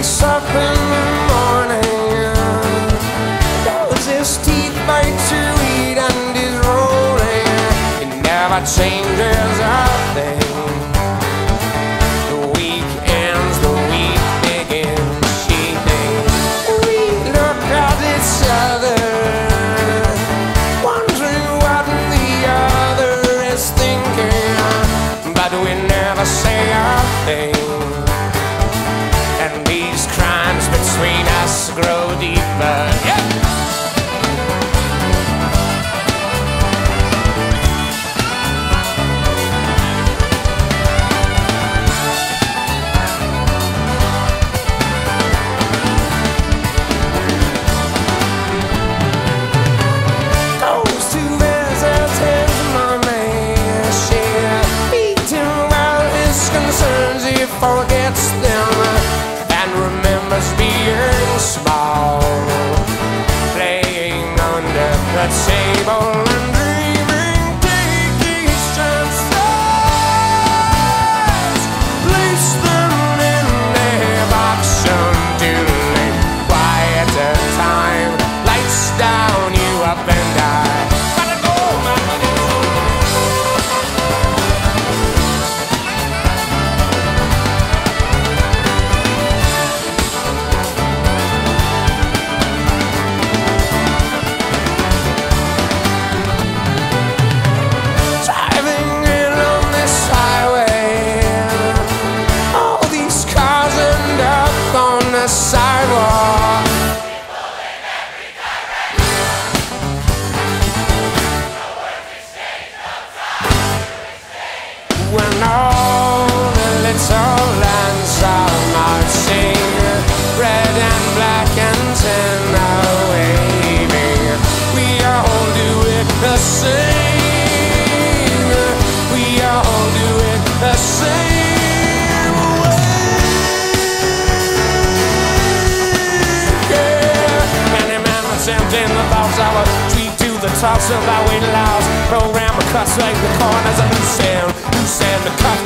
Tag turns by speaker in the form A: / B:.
A: wakes up in the morning. Does his teeth bite to eat and he's rolling. It never changes a thing. The week ends, the week begins She thinks. We look at each other Wondering what the other is thinking. But we never say a thing. Grow deeper. Yeah. goes the tops of our weight laws. Program a cuts like the corners of the sound. You send the cuff